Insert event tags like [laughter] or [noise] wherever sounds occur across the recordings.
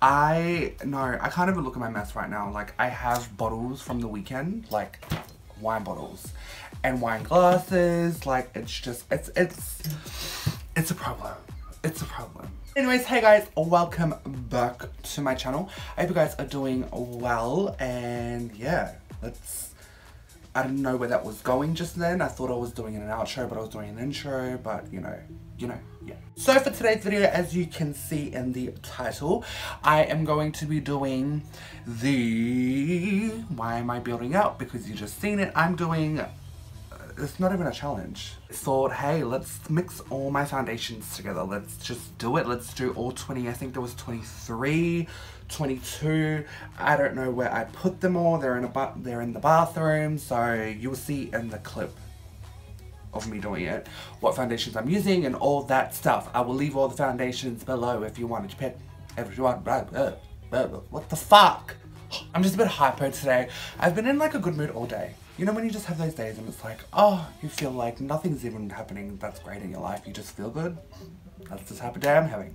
I, no, I can't even look at my mess right now. Like, I have bottles from the weekend, like wine bottles and wine glasses. Like, it's just, it's, it's, it's a problem. It's a problem. Anyways, hey guys, welcome back to my channel. I hope you guys are doing well and yeah, let's I didn't know where that was going just then. I thought I was doing an outro, but I was doing an intro, but you know, you know, yeah. So for today's video, as you can see in the title, I am going to be doing the, why am I building up? Because you just seen it, I'm doing it's not even a challenge. I thought, hey, let's mix all my foundations together. Let's just do it. Let's do all 20. I think there was 23, 22. I don't know where I put them all. They're in a they're in the bathroom, so you'll see in the clip of me doing it what foundations I'm using and all that stuff. I will leave all the foundations below if you wanted to pick everyone. What the fuck? [gasps] I'm just a bit hyper today. I've been in like a good mood all day. You know when you just have those days and it's like, oh, you feel like nothing's even happening that's great in your life. You just feel good. That's the type of day I'm having.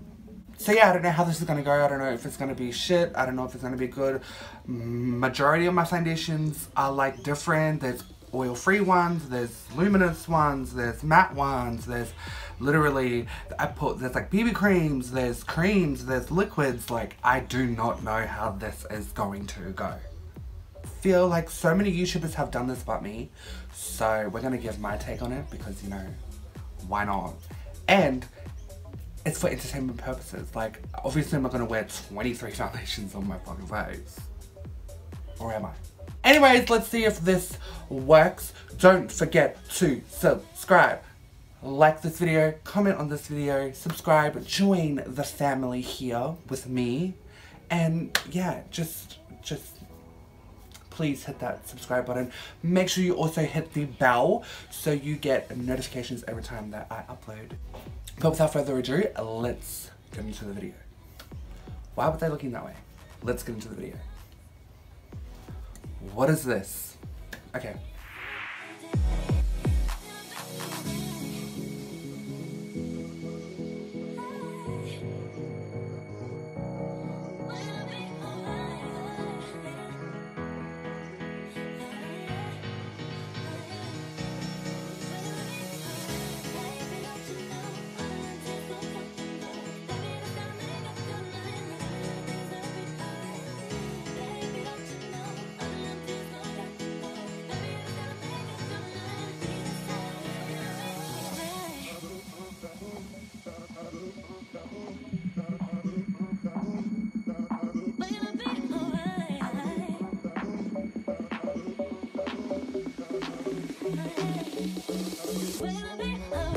So yeah, I don't know how this is gonna go. I don't know if it's gonna be shit. I don't know if it's gonna be good. Majority of my foundations are like different. There's oil-free ones, there's luminous ones, there's matte ones, there's literally, I put, there's like BB creams, there's creams, there's liquids. Like, I do not know how this is going to go feel like so many YouTubers have done this but me. So we're gonna give my take on it because, you know, why not? And it's for entertainment purposes. Like, obviously I'm not gonna wear 23 [laughs] foundations on my fucking face. Or am I? Anyways, let's see if this works. Don't forget to subscribe. Like this video, comment on this video, subscribe, join the family here with me. And yeah, just, just please hit that subscribe button. Make sure you also hit the bell so you get notifications every time that I upload. But without further ado, let's get into the video. Why were they looking that way? Let's get into the video. What is this? Okay. Oh.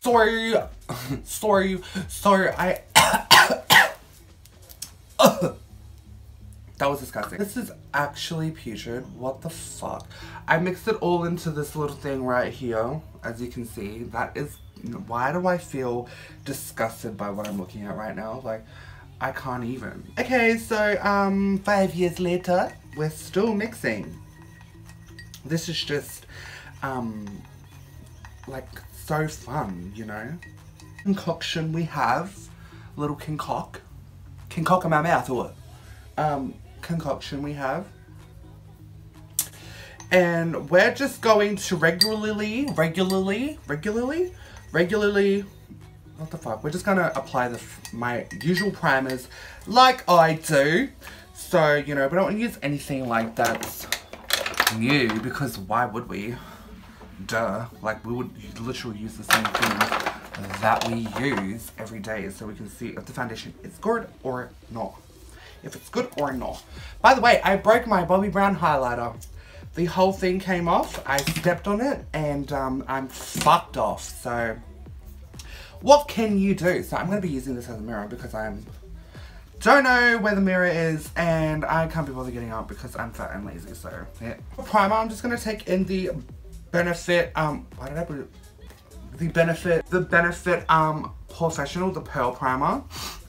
Sorry, sorry, sorry, I, That was disgusting. This is actually putrid. What the fuck? I mixed it all into this little thing right here. As you can see, that is, why do I feel disgusted by what I'm looking at right now? Like, I can't even. Okay, so, um, five years later, we're still mixing. This is just, um, like, so fun, you know? Concoction we have, little concoct. Concoct in my mouth, or um, concoction we have. And we're just going to regularly, regularly, regularly, regularly, what the fuck? We're just gonna apply the my usual primers like I do. So, you know, we don't want to use anything like that's new because why would we? Duh. Like, we would literally use the same things that we use every day so we can see if the foundation is good or not if it's good or not. By the way, I broke my Bobbi Brown highlighter. The whole thing came off. I stepped on it and um, I'm fucked off. So what can you do? So I'm going to be using this as a mirror because I'm don't know where the mirror is and I can't be bothered getting up because I'm fat and lazy. So yeah. For primer, I'm just going to take in the Benefit, um, why did I put? The Benefit, the Benefit, um, POREfessional, the Pearl Primer.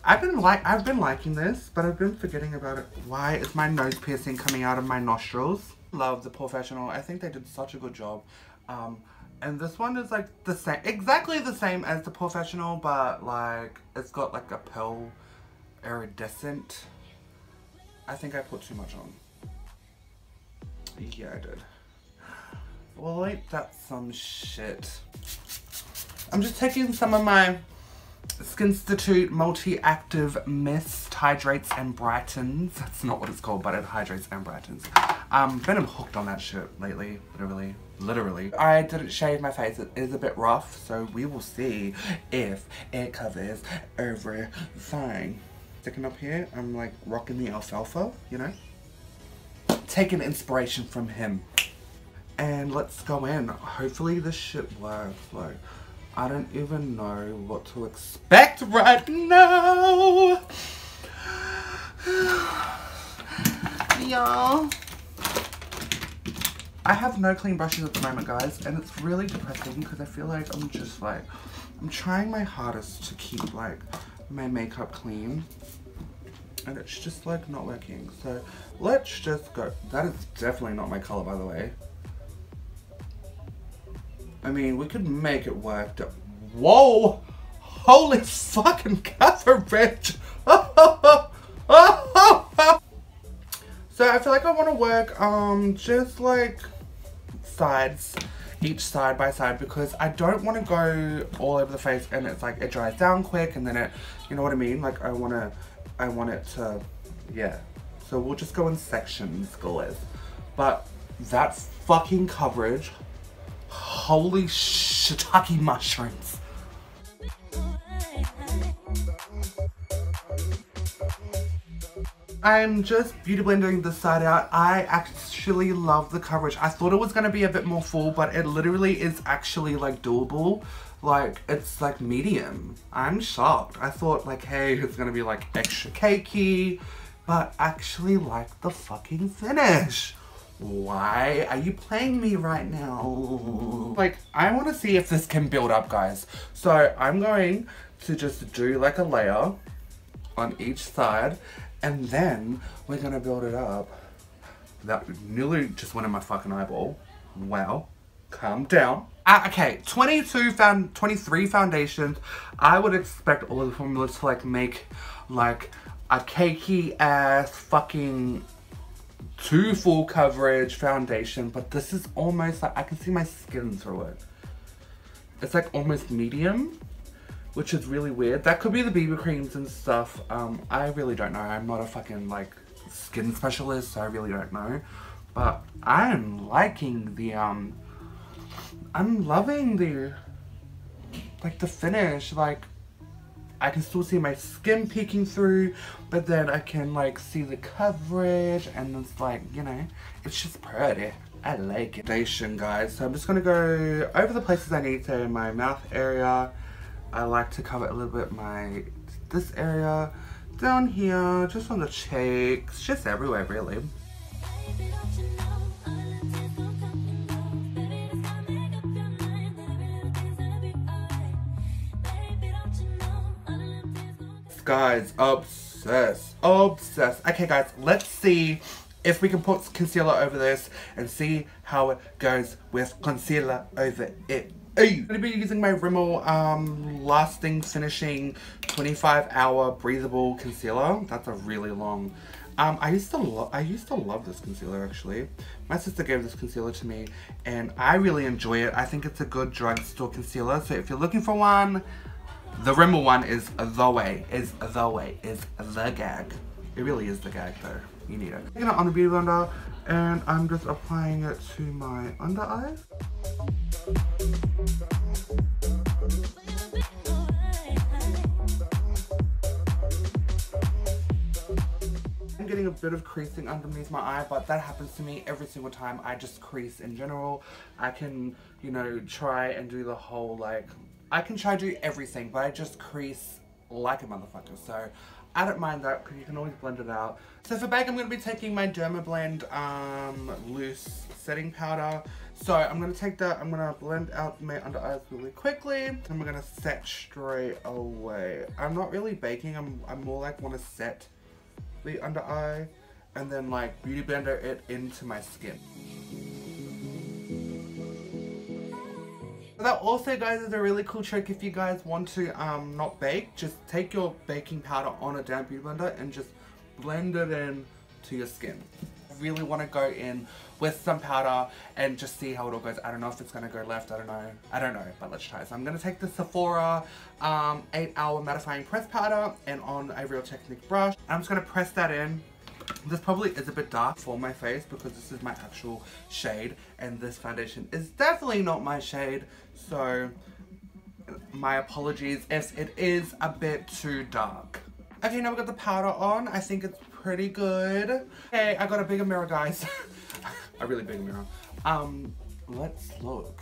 I've been like I've been liking this, but I've been forgetting about it. Why is my nose piercing coming out of my nostrils? Love the POREfessional. I think they did such a good job. Um, and this one is like the same, exactly the same as the POREfessional, but like it's got like a pearl iridescent. I think I put too much on. Yeah, I did. Well, ain't that some shit? I'm just taking some of my Skinstitute Multi-Active Mist hydrates and brightens. That's not what it's called, but it hydrates and brightens. Um, been hooked on that shit lately, literally, literally. I didn't shave my face. It is a bit rough, so we will see if it covers everything. Sticking up here, I'm like rocking the alfalfa, you know? Taking inspiration from him. And let's go in. Hopefully this shit works. Like, I don't even know what to expect right now. [sighs] Y'all. I have no clean brushes at the moment, guys, and it's really depressing because I feel like I'm just like, I'm trying my hardest to keep like my makeup clean and it's just like not working. So let's just go. That is definitely not my color, by the way. I mean, we could make it work. Whoa! Holy fucking coverage! [laughs] so I feel like I want to work um just like sides each side by side because I don't want to go all over the face and it's like it dries down quick and then it you know what I mean like I want to I want it to yeah so we'll just go in sections guys but that fucking coverage Holy shiitake mushrooms. I'm just beauty blending this side out. I actually love the coverage. I thought it was going to be a bit more full, but it literally is actually like doable. Like, it's like medium. I'm shocked. I thought like, hey, it's going to be like extra cakey, but actually like the fucking finish. Why are you playing me right now? Like, I want to see if this can build up, guys. So, I'm going to just do like a layer on each side. And then we're going to build it up. That nearly just went in my fucking eyeball. Wow. Calm down. Uh, okay, 22 found 23 foundations. I would expect all of the formulas to like make like a cakey ass fucking too full coverage foundation, but this is almost like, I can see my skin through it. It's like almost medium, which is really weird. That could be the BB creams and stuff. Um, I really don't know. I'm not a fucking like skin specialist, so I really don't know. But I'm liking the, um, I'm loving the, like the finish. Like, I can still see my skin peeking through, but then I can like see the coverage and it's like, you know, it's just pretty. I like it. Foundation, guys. So I'm just gonna go over the places I need to in my mouth area. I like to cover a little bit my, this area, down here, just on the cheeks, just everywhere really. Guys, obsessed, obsessed. Okay guys, let's see if we can put concealer over this and see how it goes with concealer over it. I'm going to be using my Rimmel um, Lasting Finishing 25 Hour Breathable Concealer. That's a really long... Um, I used to I used to love this concealer actually. My sister gave this concealer to me and I really enjoy it. I think it's a good drugstore concealer. So if you're looking for one, the Rimmel one is the way, is the way, is the gag. It really is the gag though. You need it. I'm it on the beauty blender and I'm just applying it to my under eye. I'm getting a bit of creasing underneath my eye, but that happens to me every single time I just crease in general. I can, you know, try and do the whole like I can try to do everything, but I just crease like a motherfucker. So I don't mind that because you can always blend it out. So for bag, I'm going to be taking my Dermablend um, loose setting powder. So I'm going to take that, I'm going to blend out my under eyes really quickly. And we're going to set straight away. I'm not really baking, I'm, I'm more like want to set the under eye and then like beauty blender it into my skin. That also guys is a really cool trick if you guys want to um, not bake. Just take your baking powder on a damp beauty blender and just blend it in to your skin. I really want to go in with some powder and just see how it all goes. I don't know if it's going to go left, I don't know. I don't know, but let's try. So I'm going to take the Sephora um, 8 hour mattifying press powder and on a Real Technique brush. I'm just going to press that in this probably is a bit dark for my face because this is my actual shade and this foundation is definitely not my shade. So my apologies if it is a bit too dark. Okay, now we got the powder on. I think it's pretty good. Okay, I got a bigger mirror, guys. [laughs] a really big mirror. Um, let's look.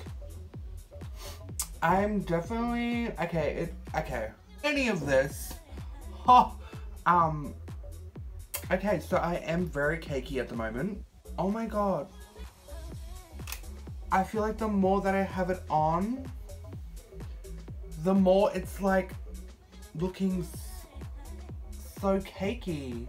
I'm definitely, okay, it, okay. Any of this, oh, [laughs] um, Okay, so I am very cakey at the moment. Oh my god. I feel like the more that I have it on, the more it's like looking so cakey.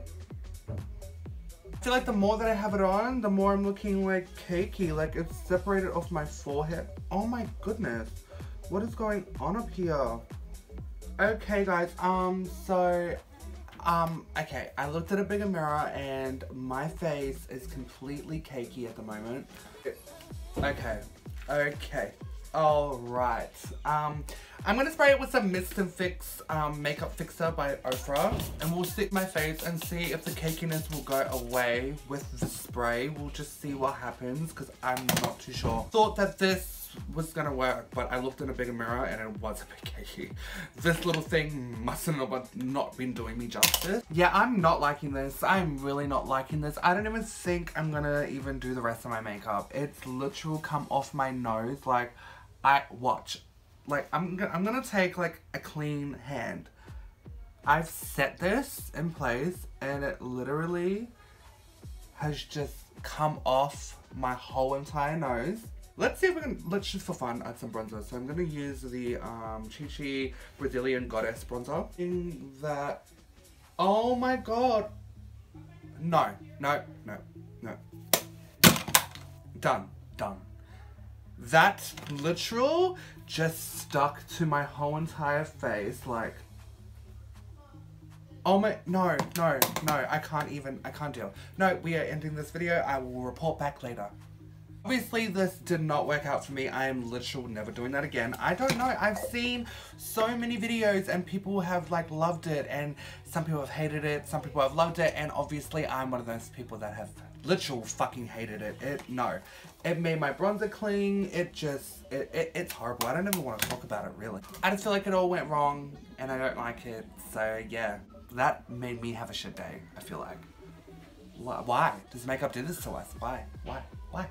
I feel like the more that I have it on, the more I'm looking like cakey, like it's separated off my forehead. Oh my goodness, what is going on up here? Okay guys, um, so um, okay, I looked at a bigger mirror and my face is completely cakey at the moment. Okay, okay, alright. Um, I'm gonna spray it with some Mist and Fix um, Makeup Fixer by Ofra and we'll stick my face and see if the cakiness will go away with the spray. We'll just see what happens because I'm not too sure. Thought that this was gonna work, but I looked in a bigger mirror and it was a bit cakey. This little thing mustn't have not been doing me justice. Yeah, I'm not liking this. I'm really not liking this. I don't even think I'm gonna even do the rest of my makeup. It's literal come off my nose. Like, I, watch. Like, I'm, gonna, I'm gonna take like a clean hand. I've set this in place and it literally has just come off my whole entire nose. Let's see if we can, let's just for fun add some bronzer. So I'm to use the um, Chi Chi Brazilian Goddess bronzer. In that, oh my god. No, no, no, no. Done, done. That literal just stuck to my whole entire face like Oh my, no, no, no, I can't even, I can't deal. No, we are ending this video. I will report back later. Obviously this did not work out for me. I am literally never doing that again. I don't know. I've seen so many videos and people have like loved it and some people have hated it. Some people have loved it and obviously I'm one of those people that have literal fucking hated it. It No. It made my bronzer cling. It just, it, it, it's horrible. I don't even want to talk about it really. I just feel like it all went wrong and I don't like it. So yeah, that made me have a shit day, I feel like. Why? Does makeup do this to us? Why? Why? Why?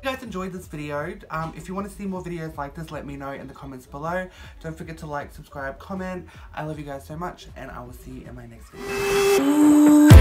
If you guys enjoyed this video, um, if you want to see more videos like this, let me know in the comments below. Don't forget to like, subscribe, comment. I love you guys so much, and I will see you in my next video.